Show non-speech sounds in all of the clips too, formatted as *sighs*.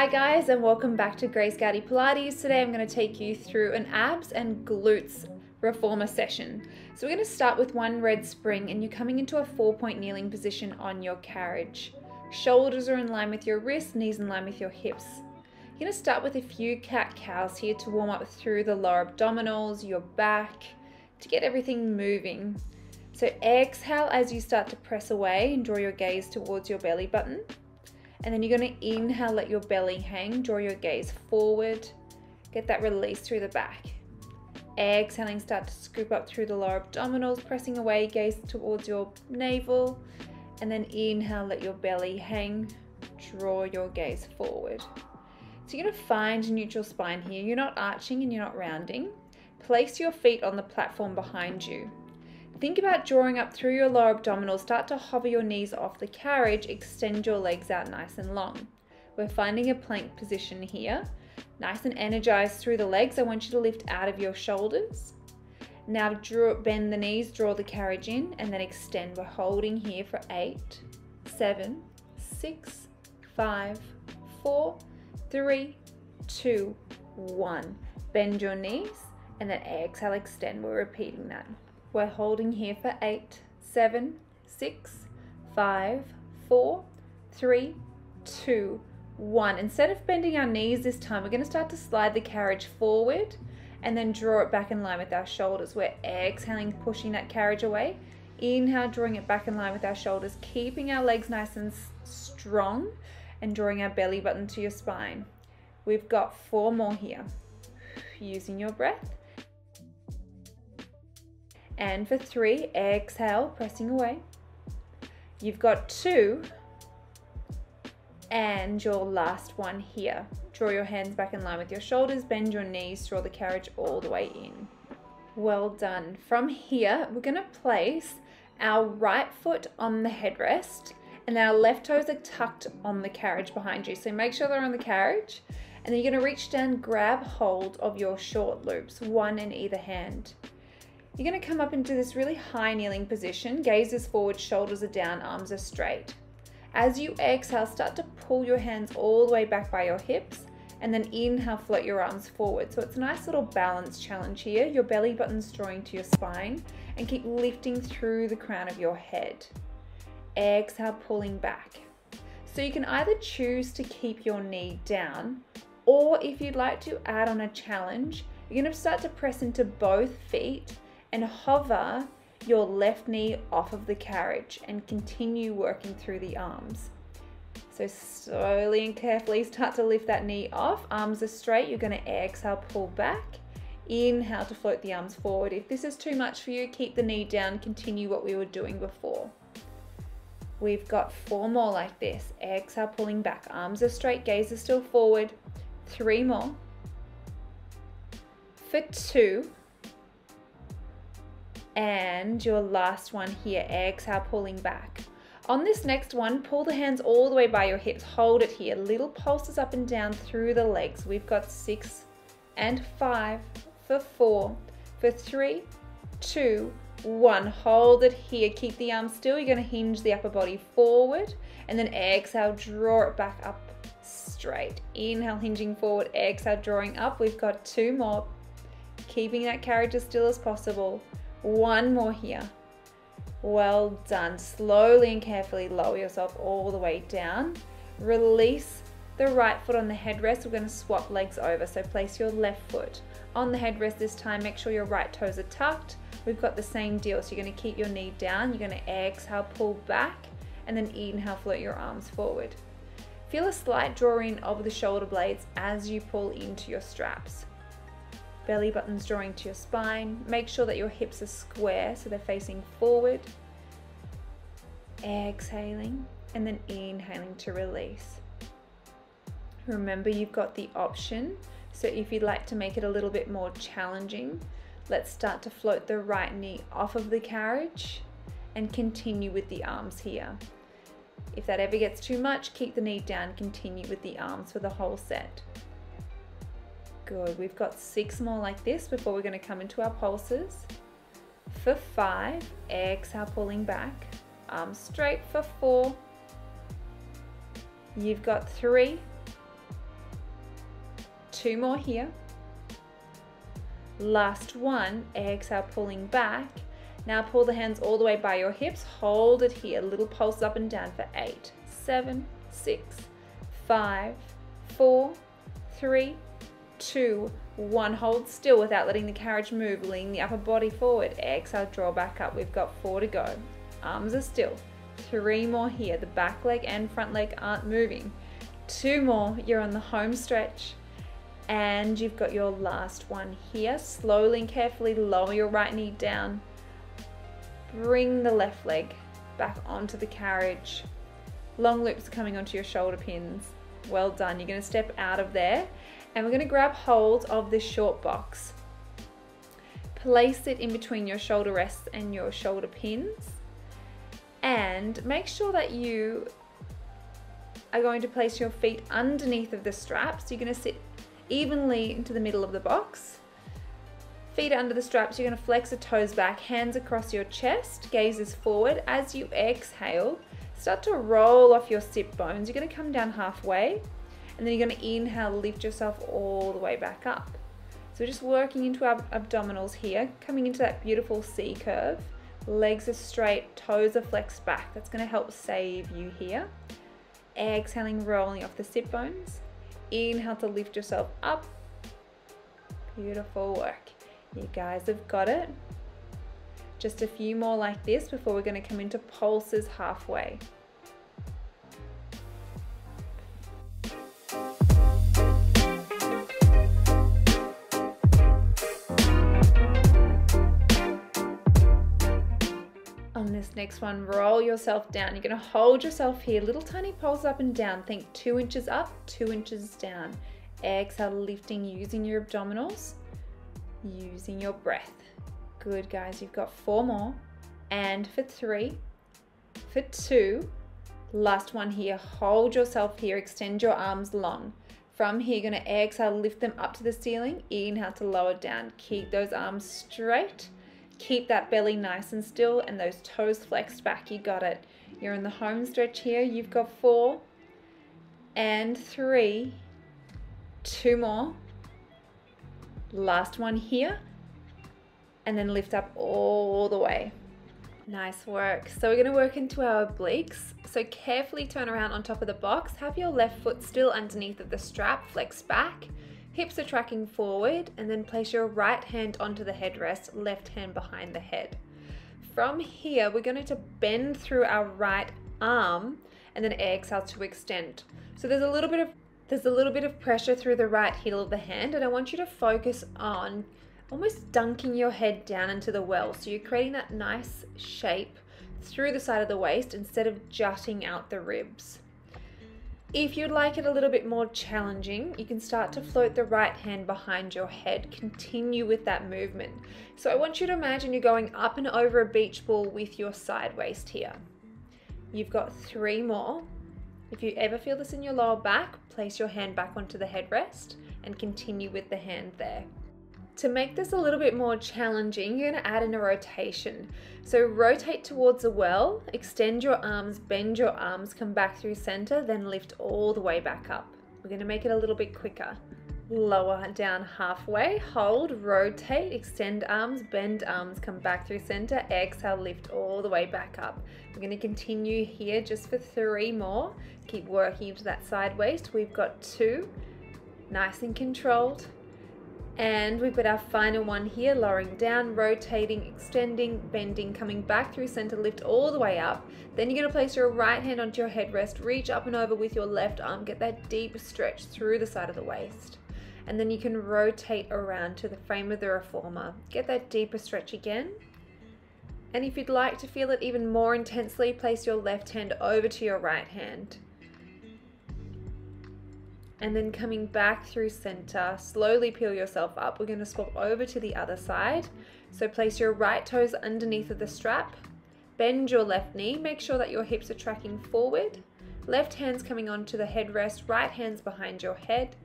Hi guys and welcome back to Grace Gowdie Pilates. Today I'm going to take you through an abs and glutes reformer session. So we're going to start with one red spring and you're coming into a four point kneeling position on your carriage. Shoulders are in line with your wrists, knees in line with your hips. You're going to start with a few cat cows here to warm up through the lower abdominals, your back, to get everything moving. So exhale as you start to press away and draw your gaze towards your belly button. And then you're going to inhale, let your belly hang, draw your gaze forward, get that release through the back. Exhaling, start to scoop up through the lower abdominals, pressing away, gaze towards your navel. And then inhale, let your belly hang, draw your gaze forward. So you're going to find neutral spine here. You're not arching and you're not rounding. Place your feet on the platform behind you. Think about drawing up through your lower abdominals. Start to hover your knees off the carriage. Extend your legs out nice and long. We're finding a plank position here. Nice and energized through the legs. I want you to lift out of your shoulders. Now draw, bend the knees, draw the carriage in, and then extend. We're holding here for eight, seven, six, five, four, three, two, one. Bend your knees, and then exhale, extend. We're repeating that. We're holding here for eight, seven, six, five, four, three, two, one. Instead of bending our knees this time, we're going to start to slide the carriage forward and then draw it back in line with our shoulders. We're exhaling, pushing that carriage away. Inhale, drawing it back in line with our shoulders, keeping our legs nice and strong and drawing our belly button to your spine. We've got four more here. *sighs* Using your breath. And for three, exhale, pressing away. You've got two. And your last one here. Draw your hands back in line with your shoulders, bend your knees, draw the carriage all the way in. Well done. From here, we're gonna place our right foot on the headrest and our left toes are tucked on the carriage behind you. So make sure they're on the carriage. And then you're gonna reach down, grab hold of your short loops, one in either hand. You're going to come up into this really high kneeling position. Gaze is forward, shoulders are down, arms are straight. As you exhale, start to pull your hands all the way back by your hips and then inhale, float your arms forward. So it's a nice little balance challenge here. Your belly button's drawing to your spine and keep lifting through the crown of your head. Exhale, pulling back. So you can either choose to keep your knee down or if you'd like to add on a challenge, you're gonna start to press into both feet and hover your left knee off of the carriage and continue working through the arms. So slowly and carefully start to lift that knee off. Arms are straight. You're going to exhale, pull back. Inhale to float the arms forward. If this is too much for you, keep the knee down. Continue what we were doing before. We've got four more like this. Exhale, pulling back. Arms are straight. Gaze is still forward. Three more. For two and your last one here, exhale, pulling back. On this next one, pull the hands all the way by your hips, hold it here. Little pulses up and down through the legs. We've got six and five for four, for three, two, one. Hold it here. Keep the arms still. You're going to hinge the upper body forward and then exhale, draw it back up straight. Inhale, hinging forward, exhale, drawing up. We've got two more. Keeping that carriage as still as possible. One more here. Well done. Slowly and carefully lower yourself all the way down. Release the right foot on the headrest. We're going to swap legs over. So place your left foot on the headrest this time. Make sure your right toes are tucked. We've got the same deal. So you're going to keep your knee down. You're going to exhale, pull back, and then inhale, float your arms forward. Feel a slight drawing of the shoulder blades as you pull into your straps belly button's drawing to your spine. Make sure that your hips are square so they're facing forward. Exhaling and then inhaling to release. Remember you've got the option. So if you'd like to make it a little bit more challenging, let's start to float the right knee off of the carriage and continue with the arms here. If that ever gets too much, keep the knee down, continue with the arms for the whole set. Good, we've got six more like this before we're gonna come into our pulses. For five, exhale, pulling back. Arms straight for four. You've got three, Two more here. Last one, exhale, pulling back. Now pull the hands all the way by your hips. Hold it here. Little pulse up and down for eight, seven, six, five, four, three, two, one. Hold still without letting the carriage move. Lean the upper body forward. Exhale, draw back up. We've got four to go. Arms are still. Three more here. The back leg and front leg aren't moving. Two more. You're on the home stretch. And you've got your last one here. Slowly and carefully lower your right knee down. Bring the left leg back onto the carriage. Long loops coming onto your shoulder pins. Well done. You're going to step out of there and we're going to grab hold of this short box. Place it in between your shoulder rests and your shoulder pins and make sure that you are going to place your feet underneath of the straps. So you're going to sit evenly into the middle of the box. Feet under the straps, you're going to flex the toes back, hands across your chest, gazes forward. As you exhale, start to roll off your sit bones. You're going to come down halfway and then you're going to inhale, lift yourself all the way back up. So just working into our abdominals here, coming into that beautiful C curve. Legs are straight, toes are flexed back. That's going to help save you here. Exhaling, rolling off the sit bones. Inhale to lift yourself up. Beautiful work. You guys have got it. Just a few more like this before we're going to come into pulses halfway. Next one, roll yourself down. You're gonna hold yourself here, little tiny pulse up and down. Think two inches up, two inches down. Exhale, lifting using your abdominals, using your breath. Good, guys. You've got four more. And for three, for two, last one here. Hold yourself here, extend your arms long. From here, you're gonna exhale, lift them up to the ceiling. Inhale to lower down. Keep those arms straight Keep that belly nice and still and those toes flexed back. You got it. You're in the home stretch here. You've got four and three, two more. Last one here. And then lift up all the way. Nice work. So we're going to work into our obliques. So carefully turn around on top of the box. Have your left foot still underneath of the strap, flex back. Hips are tracking forward and then place your right hand onto the headrest, left hand behind the head. From here, we're going to bend through our right arm and then exhale to extend. So there's a little bit of there's a little bit of pressure through the right heel of the hand and I want you to focus on almost dunking your head down into the well. So you're creating that nice shape through the side of the waist instead of jutting out the ribs. If you'd like it a little bit more challenging, you can start to float the right hand behind your head. Continue with that movement. So I want you to imagine you're going up and over a beach ball with your side waist here. You've got three more. If you ever feel this in your lower back, place your hand back onto the headrest and continue with the hand there. To make this a little bit more challenging, you're to add in a rotation. So rotate towards the well, extend your arms, bend your arms, come back through center, then lift all the way back up. We're going to make it a little bit quicker. Lower down halfway, hold, rotate, extend arms, bend arms, come back through center, exhale, lift all the way back up. We're going to continue here just for three more. Keep working into that side waist. We've got two, nice and controlled. And we've got our final one here, lowering down, rotating, extending, bending, coming back through center, lift all the way up. Then you're gonna place your right hand onto your headrest, reach up and over with your left arm, get that deep stretch through the side of the waist. And then you can rotate around to the frame of the reformer. Get that deeper stretch again. And if you'd like to feel it even more intensely, place your left hand over to your right hand and then coming back through center, slowly peel yourself up. We're gonna swap over to the other side. So place your right toes underneath of the strap, bend your left knee, make sure that your hips are tracking forward. Left hand's coming onto the headrest, right hand's behind your head.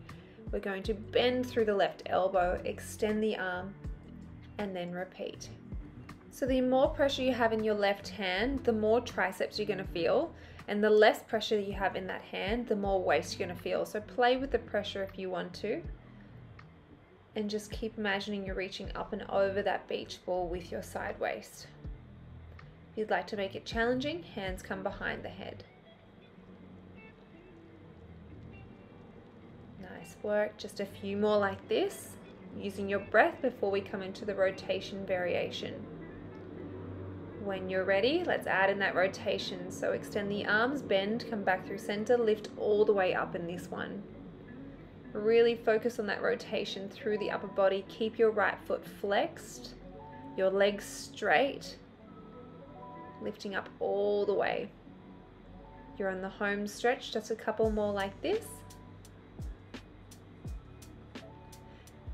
We're going to bend through the left elbow, extend the arm, and then repeat. So the more pressure you have in your left hand, the more triceps you're gonna feel. And the less pressure you have in that hand, the more waist you're gonna feel. So play with the pressure if you want to. And just keep imagining you're reaching up and over that beach ball with your side waist. If you'd like to make it challenging, hands come behind the head. Nice work. Just a few more like this, using your breath before we come into the rotation variation. When you're ready, let's add in that rotation. So extend the arms, bend, come back through center, lift all the way up in this one. Really focus on that rotation through the upper body. Keep your right foot flexed, your legs straight, lifting up all the way. You're on the home stretch, just a couple more like this.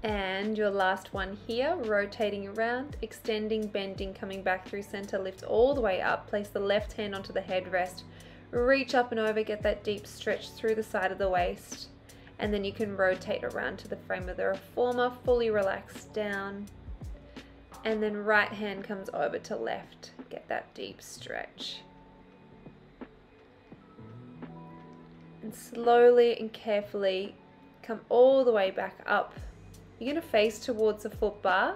And your last one here, rotating around, extending, bending, coming back through center, lift all the way up, place the left hand onto the headrest, reach up and over, get that deep stretch through the side of the waist and then you can rotate around to the frame of the reformer, fully relaxed down, and then right hand comes over to left. Get that deep stretch. And slowly and carefully come all the way back up. You're going to face towards the foot bar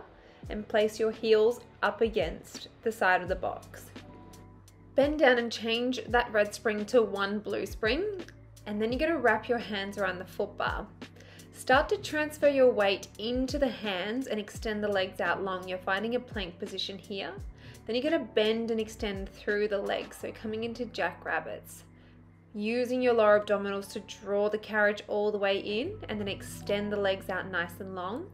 and place your heels up against the side of the box. Bend down and change that red spring to one blue spring and then you're going to wrap your hands around the foot bar. Start to transfer your weight into the hands and extend the legs out long. You're finding a plank position here. Then you're going to bend and extend through the legs, so coming into jackrabbits. Using your lower abdominals to draw the carriage all the way in and then extend the legs out nice and long.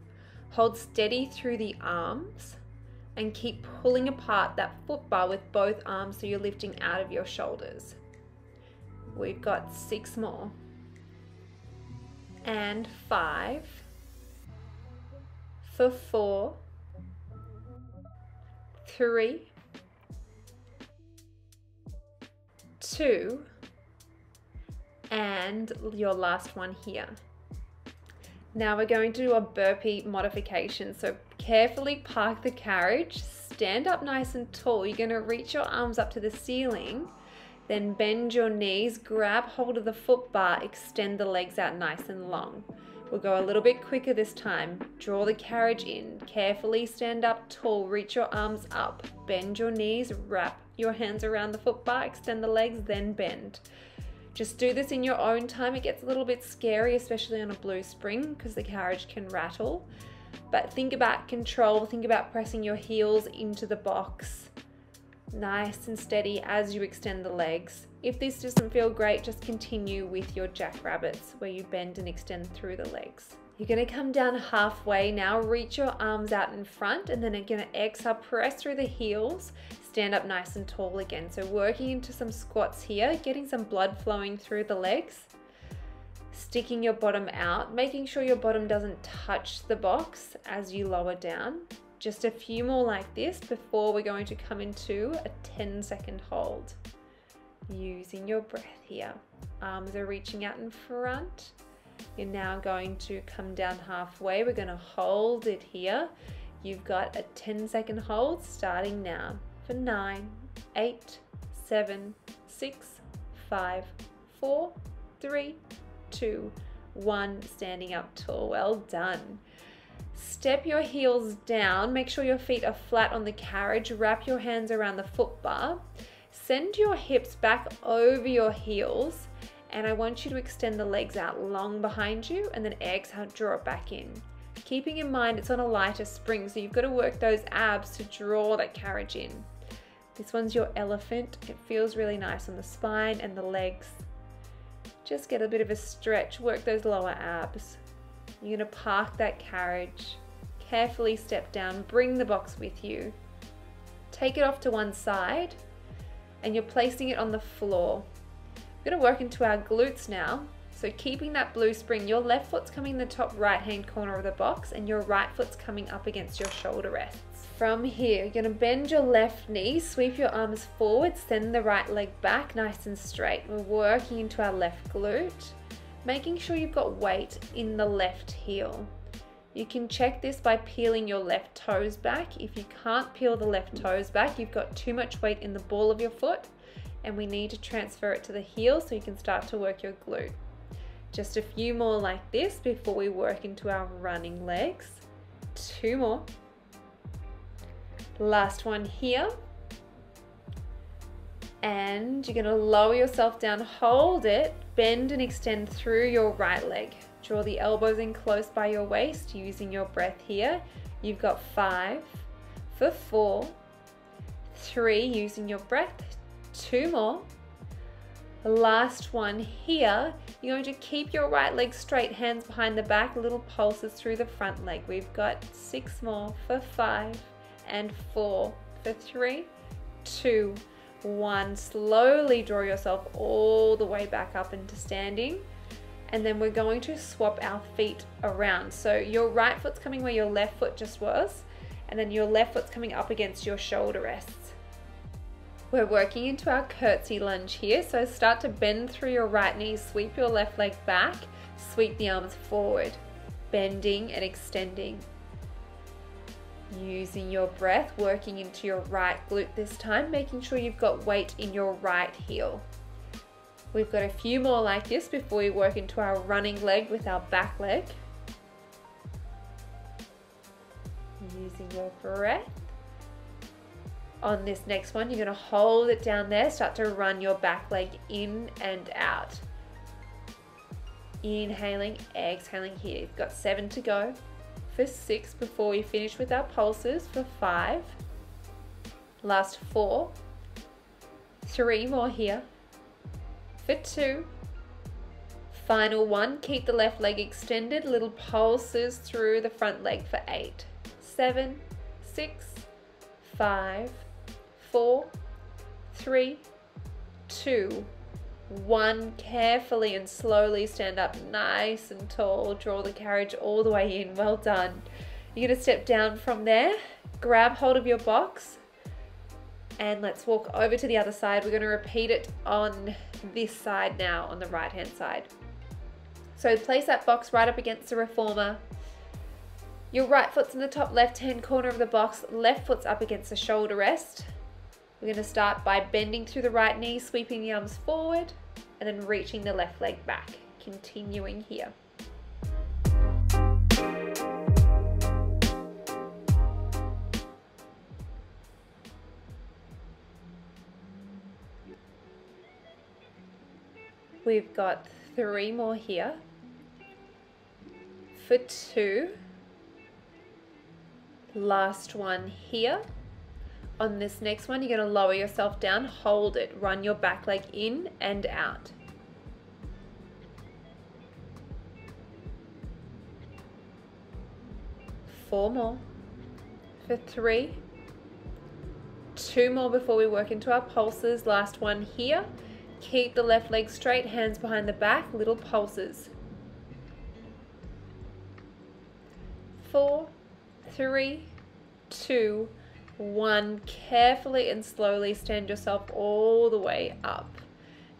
Hold steady through the arms and keep pulling apart that foot bar with both arms so you're lifting out of your shoulders. We've got six more. And five for four, three, two, and your last one here. Now we're going to do a burpee modification. So carefully park the carriage, stand up nice and tall. You're gonna reach your arms up to the ceiling then bend your knees, grab hold of the foot bar, extend the legs out nice and long. We'll go a little bit quicker this time. Draw the carriage in. Carefully stand up tall, reach your arms up, bend your knees, wrap your hands around the foot bar, extend the legs, then bend. Just do this in your own time. It gets a little bit scary, especially on a blue spring, because the carriage can rattle. But think about control, think about pressing your heels into the box nice and steady as you extend the legs. If this doesn't feel great, just continue with your jackrabbits where you bend and extend through the legs. You're gonna come down halfway now, reach your arms out in front, and then gonna exhale, press through the heels, stand up nice and tall again. So working into some squats here, getting some blood flowing through the legs, sticking your bottom out, making sure your bottom doesn't touch the box as you lower down. Just a few more like this before we're going to come into a 10 second hold. Using your breath here. Arms are reaching out in front. You're now going to come down halfway. We're going to hold it here. You've got a 10 second hold starting now for nine, eight, seven, six, five, four, three, two, one. Standing up tall. Well done. Step your heels down, make sure your feet are flat on the carriage, wrap your hands around the foot bar, send your hips back over your heels, and I want you to extend the legs out long behind you and then exhale, draw it back in. Keeping in mind it's on a lighter spring, so you've got to work those abs to draw that carriage in. This one's your elephant. It feels really nice on the spine and the legs. Just get a bit of a stretch, work those lower abs. You're to park that carriage, carefully step down, bring the box with you, take it off to one side, and you're placing it on the floor. We're going to work into our glutes now. So keeping that blue spring, your left foot's coming in the top right hand corner of the box and your right foot's coming up against your shoulder rests. From here, you're gonna bend your left knee, sweep your arms forward, send the right leg back nice and straight. We're working into our left glute making sure you've got weight in the left heel. You can check this by peeling your left toes back. If you can't peel the left hmm. toes back, you've got too much weight in the ball of your foot and we need to transfer it to the heel so you can start to work your glute. Just a few more like this before we work into our running legs. Two more. Last one here. And you're gonna lower yourself down, hold it, bend and extend through your right leg. Draw the elbows in close by your waist using your breath here. You've got five for four, three using your breath, two more. Last one here. You're going to keep your right leg straight, hands behind the back, little pulses through the front leg. We've got six more for five and four for three, two, one. Slowly draw yourself all the way back up into standing and then we're going to swap our feet around. So your right foot's coming where your left foot just was, and then your left foot's coming up against your shoulder rests. We're working into our curtsy lunge here, so start to bend through your right knee, sweep your left leg back, sweep the arms forward, bending and extending. Using your breath, working into your right glute this time, making sure you've got weight in your right heel. We've got a few more like this before we work into our running leg with our back leg. Using your breath. On this next one, you're going to hold it down there, start to run your back leg in and out. Inhaling, exhaling here. You've got seven to go. For six before we finish with our pulses. For five. Last four. Three more here for two. Final one, keep the left leg extended, little pulses through the front leg for eight, seven, six, five, four, three, two, one. Carefully and slowly stand up nice and tall. Draw the carriage all the way in. Well done. You're going to step down from there, grab hold of your box, and let's walk over to the other side. We're going to repeat it on this side now, on the right hand side. So place that box right up against the reformer. Your right foot's in the top left hand corner of the box, left foot's up against the shoulder rest. We're to start by bending through the right knee, sweeping the arms forward, and then reaching the left leg back. Continuing here. We've got three more here. For two. Last one here. On this next one, you're going to lower yourself down, hold it, run your back leg in and out. Four more. For three. Two more before we work into our pulses. Last one here. Keep the left leg straight, hands behind the back, little pulses. Four, three, two, one. Carefully and slowly stand yourself all the way up.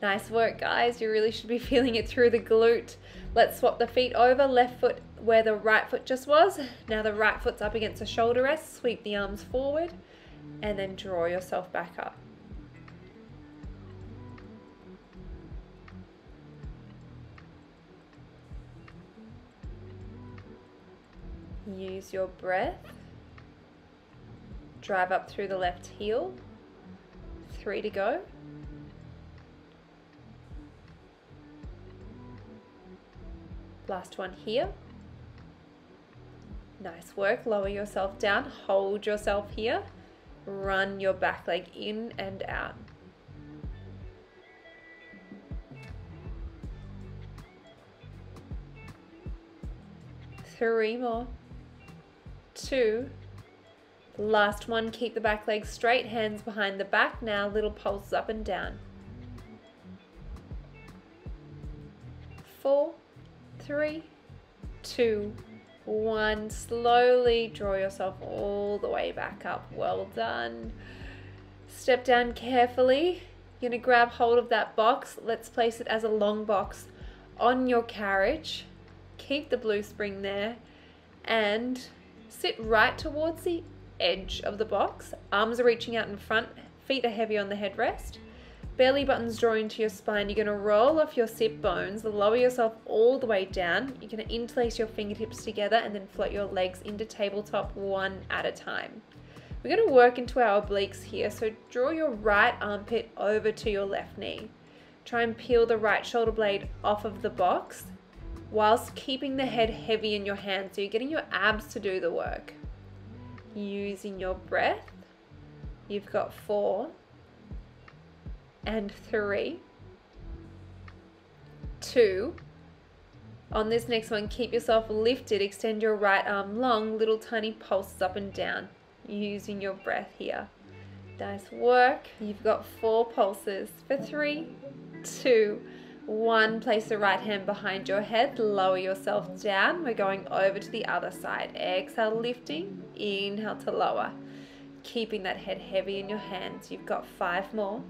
Nice work, guys. You really should be *laughs* feeling it through the glute. Let's swap the feet over. Left foot where the right foot just was. Now the right foot's up against the shoulder rest. Sweep the arms forward and then draw yourself back up. Use your breath. Drive up through the left heel. Three to go. Last one here. Nice work. Lower yourself down. Hold yourself here. Run your back leg in and out. Three more two. Last one, keep the back leg straight, hands behind the back. Now little pulses up and down. Four, three, two, one. Slowly draw yourself all the way back up. Well done. Step down carefully. You're going to grab hold of that box. Let's place it as a long box on your carriage. Keep the blue spring there and Sit right towards the edge of the box. Arms are reaching out in front, feet are heavy on the headrest. belly button's drawing to your spine, you're gonna roll off your sit bones, lower yourself all the way down. You're gonna interlace your fingertips together and then float your legs into tabletop one at a time. We're gonna work into our obliques here, so draw your right armpit over to your left knee. Try and peel the right shoulder blade off of the box whilst keeping the head heavy in your hands. So you're getting your abs to do the work. Using your breath, you've got four, and three, two. On this next one, keep yourself lifted, extend your right arm long, little tiny pulses up and down, using your breath here. Nice work. You've got four pulses for three, two, one. Place the right hand behind your head, lower yourself down. We're going over to the other side. Exhale, lifting, inhale to lower. Keeping that head heavy in your hands. You've got five more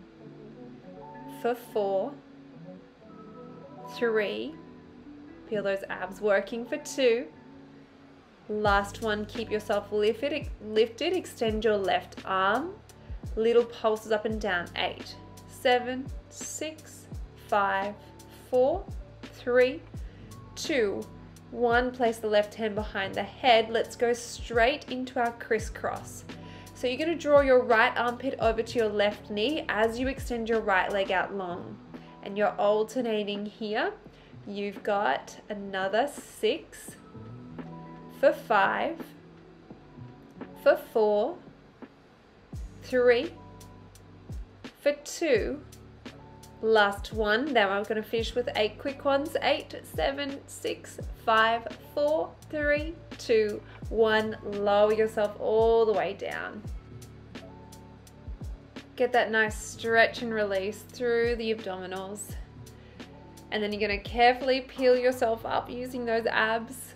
for four, three, feel those abs working for two, last one, keep yourself lifted, lifted, extend your left arm, little pulses up and down, eight, seven, six, five, four, three, two, one, place the left hand behind the head. Let's go straight into our crisscross. So you're going to draw your right armpit over to your left knee as you extend your right leg out long. And you're alternating here. You've got another six for five, for four, three, for two, last one. Now I'm going to finish with eight quick ones. Eight, seven, six, five, four, three, two, one. Lower yourself all the way down. Get that nice stretch and release through the abdominals. And then you're going to carefully peel yourself up using those abs.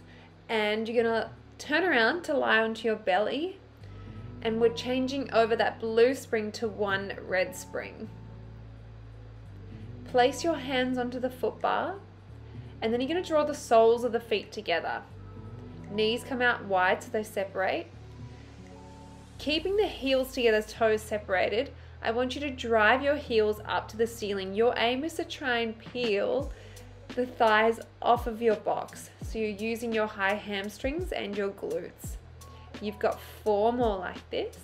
And you're going to turn around to lie onto your belly. And we're changing over that blue spring to one red spring. Place your hands onto the foot bar. And then you're going to draw the soles of the feet together. Knees come out wide so they separate. Keeping the heels together, toes separated, I want you to drive your heels up to the ceiling. Your aim is to try and peel the thighs off of your box. So you're using your high hamstrings and your glutes. You've got four more like this.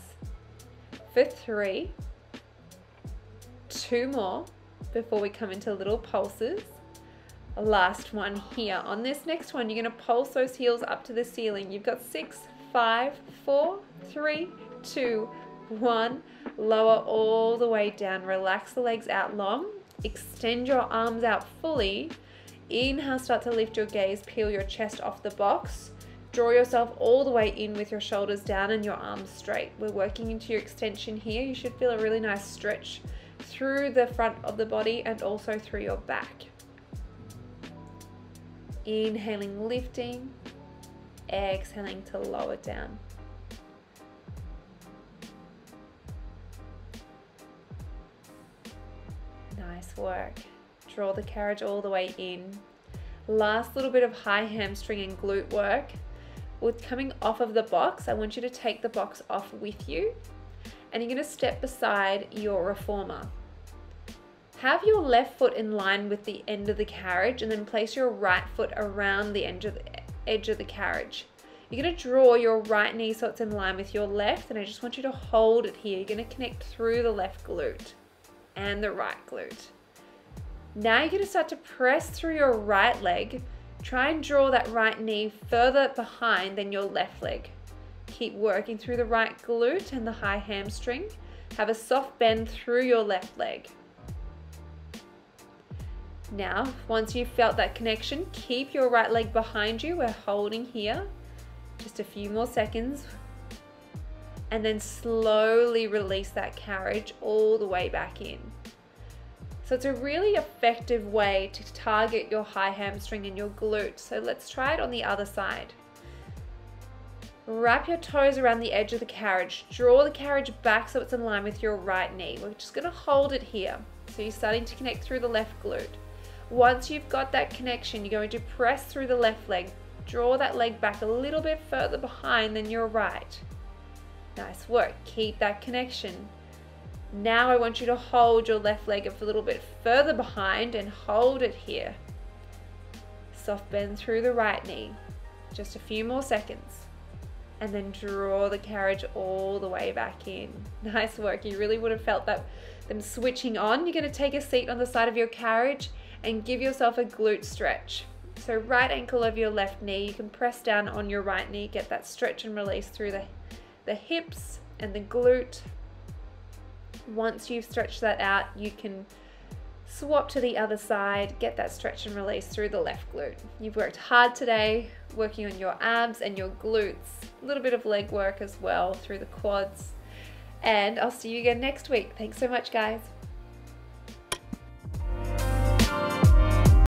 For three, two more before we come into little pulses. Last one here. On this next one, you're gonna pulse those heels up to the ceiling. You've got six, five, four, three, two, one. Lower all the way down. Relax the legs out long. Extend your arms out fully. Inhale, start to lift your gaze, peel your chest off the box. Draw yourself all the way in with your shoulders down and your arms straight. We're working into your extension here. You should feel a really nice stretch through the front of the body and also through your back. Inhaling, lifting. Exhaling to lower down. Nice work. Draw the carriage all the way in. Last little bit of high hamstring and glute work. With coming off of the box, I want you to take the box off with you and you're going to step beside your reformer. Have your left foot in line with the end of the carriage and then place your right foot around the edge of the, edge of the carriage. You're going to draw your right knee so it's in line with your left and I just want you to hold it here. You're going to connect through the left glute and the right glute. Now you're going to start to press through your right leg. Try and draw that right knee further behind than your left leg. Keep working through the right glute and the high hamstring. Have a soft bend through your left leg. Now, once you've felt that connection, keep your right leg behind you. We're holding here. Just a few more seconds. And then slowly release that carriage all the way back in. So it's a really effective way to target your high hamstring and your glute. So let's try it on the other side. Wrap your toes around the edge of the carriage. Draw the carriage back so it's in line with your right knee. We're just gonna hold it here. So you're starting to connect through the left glute. Once you've got that connection, you're going to press through the left leg. Draw that leg back a little bit further behind than your right. Nice work. Keep that connection. Now I want you to hold your left leg a little bit further behind and hold it here. Soft bend through the right knee. Just a few more seconds. And then draw the carriage all the way back in. *laughs* Nice work. You really would have felt that them switching on. You're going to take a seat on the side of your carriage and give yourself a glute stretch. So right ankle over your left knee, you can press down on your right knee, get that stretch and release through the, the hips and the glute. Once you've stretched that out, you can swap to the other side, get that stretch and release through the left glute. You've worked hard today, working on your abs and your glutes, a little bit of leg work as well through the quads. And I'll see you again next week. Thanks so much, guys.